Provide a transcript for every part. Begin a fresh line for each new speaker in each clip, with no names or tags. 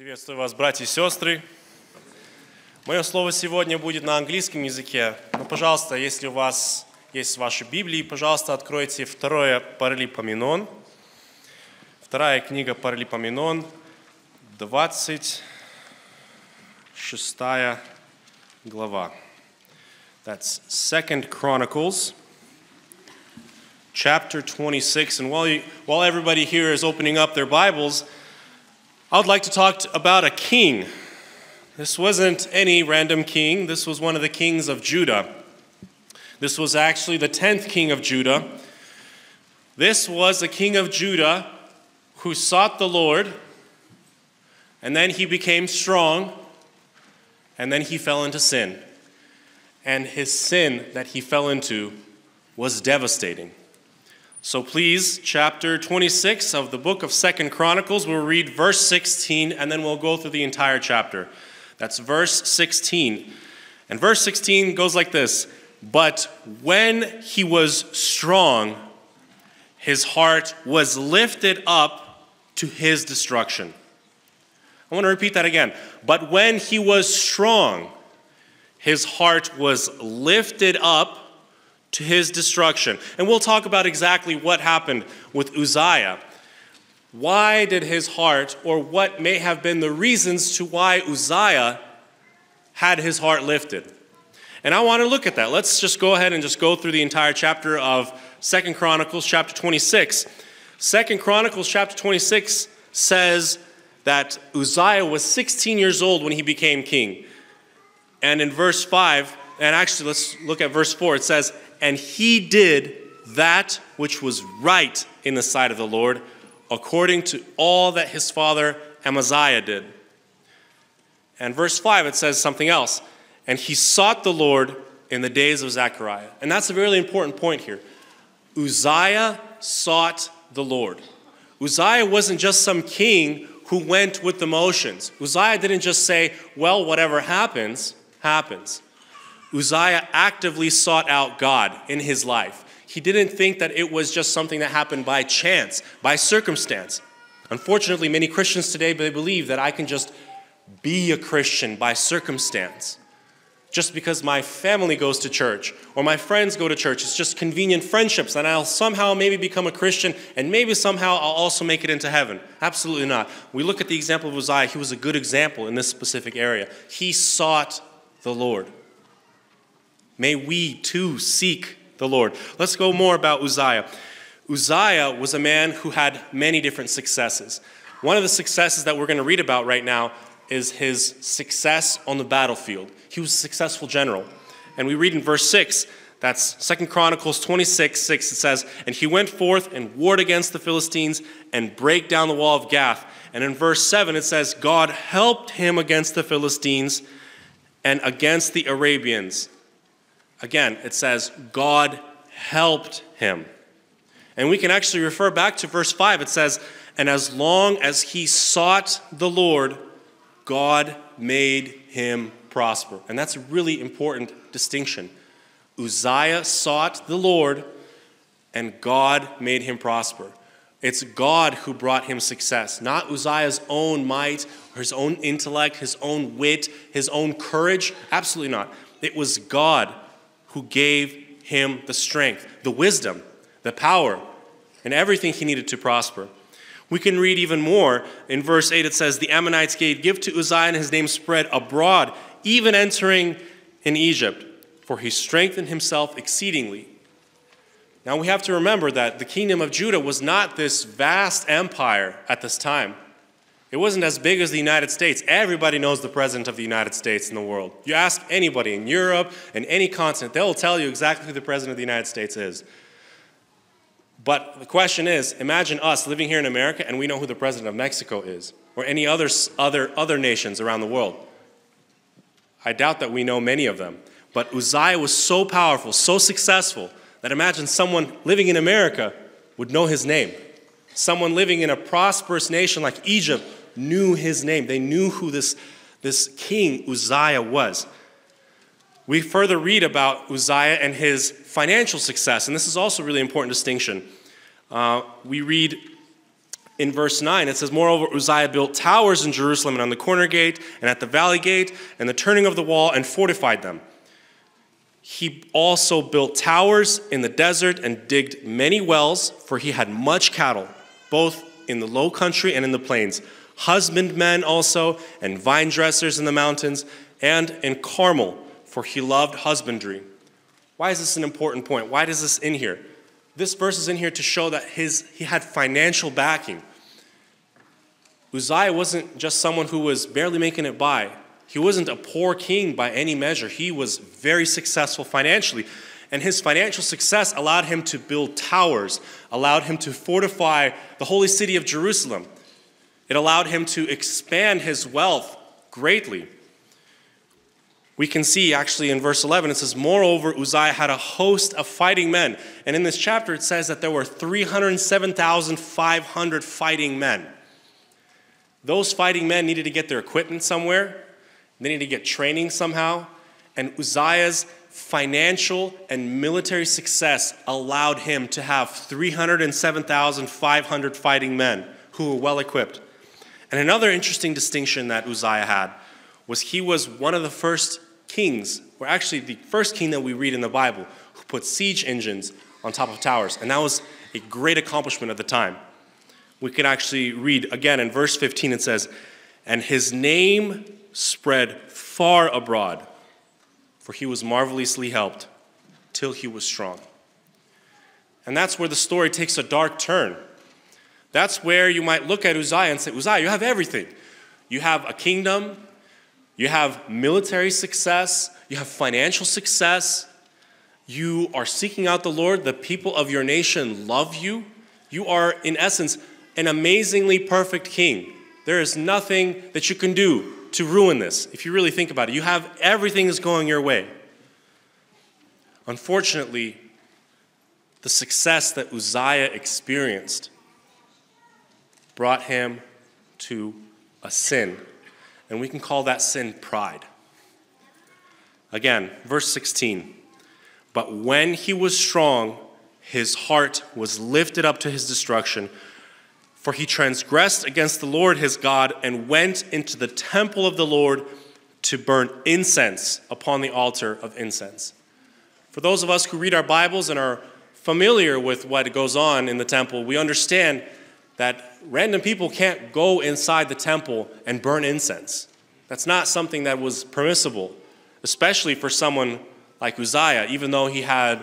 Приветствую вас, братья и сестры. Мое слово сегодня будет на английском языке. Но, пожалуйста, если у вас есть ваши Библии, пожалуйста, откройте второе Паралипоменон. Вторая книга Паралипоменон, 26 глава. That's Second Chronicles, chapter 26. And while, you, while everybody here is opening up their Bibles, I would like to talk about a king. This wasn't any random king, this was one of the kings of Judah. This was actually the 10th king of Judah. This was the king of Judah who sought the Lord, and then he became strong, and then he fell into sin. And his sin that he fell into was devastating. So please, chapter 26 of the book of Second Chronicles, we'll read verse 16 and then we'll go through the entire chapter. That's verse 16. And verse 16 goes like this But when he was strong, his heart was lifted up to his destruction. I want to repeat that again. But when he was strong, his heart was lifted up to his destruction. And we'll talk about exactly what happened with Uzziah. Why did his heart, or what may have been the reasons to why Uzziah had his heart lifted? And I want to look at that. Let's just go ahead and just go through the entire chapter of Second Chronicles chapter 26. Second Chronicles chapter 26 says that Uzziah was 16 years old when he became king. And in verse 5, and actually let's look at verse 4, it says, and he did that which was right in the sight of the Lord, according to all that his father Amaziah did. And verse 5, it says something else. And he sought the Lord in the days of Zechariah. And that's a really important point here. Uzziah sought the Lord. Uzziah wasn't just some king who went with the motions. Uzziah didn't just say, well, whatever happens, happens. Uzziah actively sought out God in his life. He didn't think that it was just something that happened by chance, by circumstance. Unfortunately, many Christians today they believe that I can just be a Christian by circumstance. Just because my family goes to church or my friends go to church, it's just convenient friendships, and I'll somehow maybe become a Christian and maybe somehow I'll also make it into heaven. Absolutely not. We look at the example of Uzziah, he was a good example in this specific area. He sought the Lord. May we too seek the Lord. Let's go more about Uzziah. Uzziah was a man who had many different successes. One of the successes that we're going to read about right now is his success on the battlefield. He was a successful general. And we read in verse 6, that's Second Chronicles 26, 6, it says, And he went forth and warred against the Philistines and brake down the wall of Gath. And in verse 7, it says, God helped him against the Philistines and against the Arabians. Again, it says, God helped him. And we can actually refer back to verse 5. It says, And as long as he sought the Lord, God made him prosper. And that's a really important distinction. Uzziah sought the Lord, and God made him prosper. It's God who brought him success, not Uzziah's own might, his own intellect, his own wit, his own courage. Absolutely not. It was God who gave him the strength, the wisdom, the power, and everything he needed to prosper. We can read even more. In verse 8, it says, The Ammonites gave gift to Uzziah, and his name spread abroad, even entering in Egypt, for he strengthened himself exceedingly. Now we have to remember that the kingdom of Judah was not this vast empire at this time. It wasn't as big as the United States. Everybody knows the president of the United States in the world. You ask anybody in Europe and any continent, they'll tell you exactly who the president of the United States is. But the question is imagine us living here in America and we know who the president of Mexico is, or any other, other, other nations around the world. I doubt that we know many of them. But Uzziah was so powerful, so successful, that imagine someone living in America would know his name. Someone living in a prosperous nation like Egypt knew his name. They knew who this, this king Uzziah was. We further read about Uzziah and his financial success, and this is also a really important distinction. Uh, we read in verse 9, it says, Moreover, Uzziah built towers in Jerusalem and on the corner gate and at the valley gate and the turning of the wall and fortified them. He also built towers in the desert and digged many wells, for he had much cattle, both in the low country and in the plains, husbandmen also, and vine dressers in the mountains, and in Carmel, for he loved husbandry. Why is this an important point? Why is this in here? This verse is in here to show that his, he had financial backing. Uzziah wasn't just someone who was barely making it by. He wasn't a poor king by any measure. He was very successful financially. And his financial success allowed him to build towers, allowed him to fortify the holy city of Jerusalem. It allowed him to expand his wealth greatly. We can see actually in verse 11, it says, Moreover, Uzziah had a host of fighting men. And in this chapter, it says that there were 307,500 fighting men. Those fighting men needed to get their equipment somewhere, they needed to get training somehow. And Uzziah's financial and military success allowed him to have 307,500 fighting men who were well equipped. And another interesting distinction that Uzziah had was he was one of the first kings, or actually the first king that we read in the Bible, who put siege engines on top of towers. And that was a great accomplishment at the time we can actually read again in verse 15 it says, And his name spread far abroad, for he was marvelously helped till he was strong. And that's where the story takes a dark turn. That's where you might look at Uzziah and say, Uzziah, you have everything. You have a kingdom, you have military success, you have financial success, you are seeking out the Lord, the people of your nation love you. You are, in essence, an amazingly perfect king. There is nothing that you can do to ruin this if you really think about it. You have everything is going your way. Unfortunately, the success that Uzziah experienced brought him to a sin, and we can call that sin pride. Again, verse 16. But when he was strong, his heart was lifted up to his destruction for he transgressed against the Lord his God and went into the temple of the Lord to burn incense upon the altar of incense. For those of us who read our Bibles and are familiar with what goes on in the temple, we understand that random people can't go inside the temple and burn incense. That's not something that was permissible, especially for someone like Uzziah, even though he had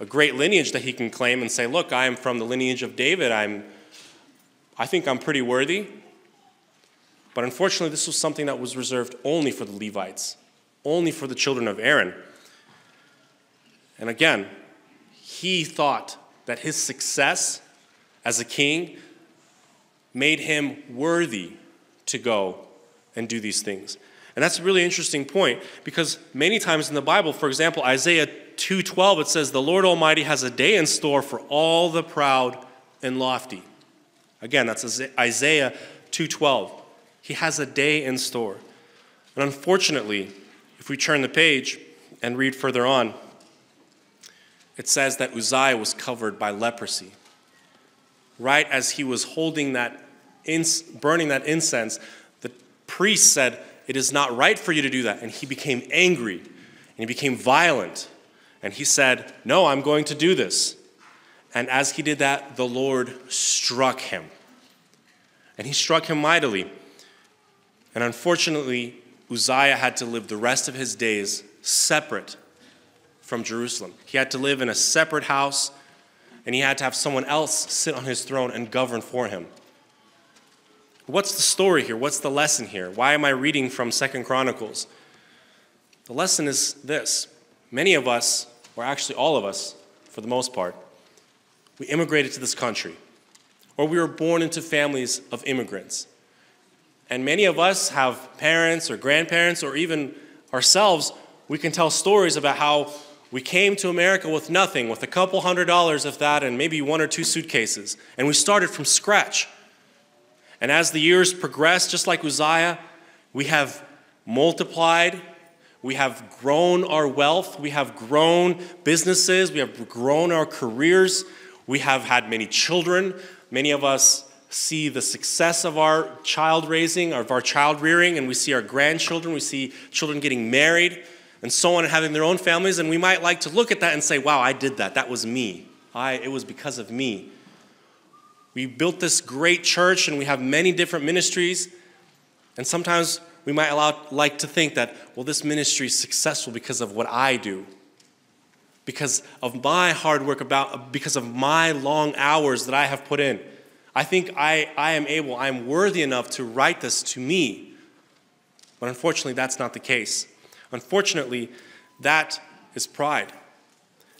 a great lineage that he can claim and say, Look, I am from the lineage of David. I'm I think I'm pretty worthy. But unfortunately, this was something that was reserved only for the Levites, only for the children of Aaron. And again, he thought that his success as a king made him worthy to go and do these things. And that's a really interesting point because many times in the Bible, for example, Isaiah 2:12 it says the Lord Almighty has a day in store for all the proud and lofty. Again, that's Isaiah 2:12. He has a day in store. And unfortunately, if we turn the page and read further on, it says that Uzziah was covered by leprosy. Right as he was holding that, burning that incense, the priest said, It is not right for you to do that. And he became angry and he became violent. And he said, No, I'm going to do this. And as he did that, the Lord struck him. And he struck him mightily. And unfortunately, Uzziah had to live the rest of his days separate from Jerusalem. He had to live in a separate house, and he had to have someone else sit on his throne and govern for him. What's the story here? What's the lesson here? Why am I reading from Second Chronicles? The lesson is this many of us, or actually all of us, for the most part, we immigrated to this country, or we were born into families of immigrants. And many of us have parents or grandparents, or even ourselves, we can tell stories about how we came to America with nothing, with a couple hundred dollars of that, and maybe one or two suitcases. And we started from scratch. And as the years progress, just like Uzziah, we have multiplied we have grown our wealth. We have grown businesses. We have grown our careers. We have had many children. Many of us see the success of our child raising, of our child rearing, and we see our grandchildren, we see children getting married, and so on, and having their own families, and we might like to look at that and say, wow, I did that. That was me. I, it was because of me. We built this great church, and we have many different ministries, and sometimes we might allow, like to think that, well, this ministry is successful because of what I do, because of my hard work, about, because of my long hours that I have put in. I think I, I am able, I am worthy enough to write this to me. But unfortunately, that's not the case. Unfortunately, that is pride.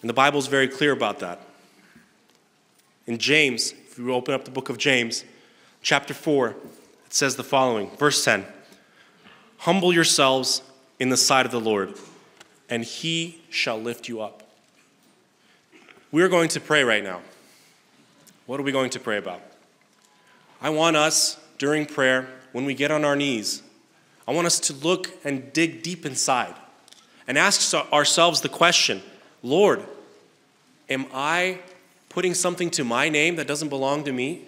And the Bible is very clear about that. In James, if you open up the book of James, chapter 4, it says the following verse 10 Humble yourselves in the sight of the Lord, and he shall lift you up. We are going to pray right now. What are we going to pray about? I want us, during prayer, when we get on our knees, I want us to look and dig deep inside and ask ourselves the question Lord, am I putting something to my name that doesn't belong to me?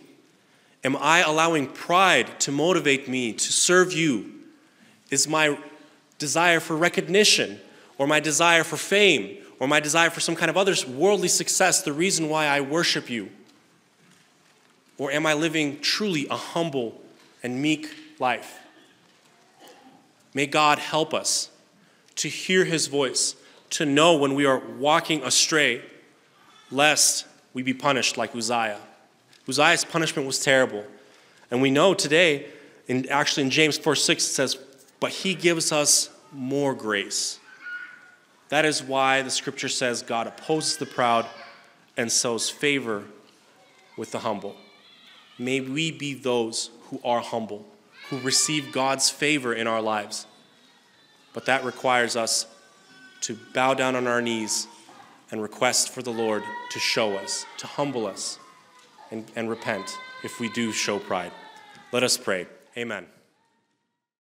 Am I allowing pride to motivate me to serve you? Is my desire for recognition or my desire for fame or my desire for some kind of other worldly success the reason why I worship you? Or am I living truly a humble and meek life? May God help us to hear his voice, to know when we are walking astray, lest we be punished like Uzziah. Uzziah's punishment was terrible. And we know today, in, actually in James 4 6, it says, But he gives us more grace. That is why the scripture says God opposes the proud and sows favor with the humble. May we be those who are humble, who receive God's favor in our lives. But that requires us to bow down on our knees and request for the Lord to show us, to humble us, and, and repent if we do show pride. Let us pray. Amen.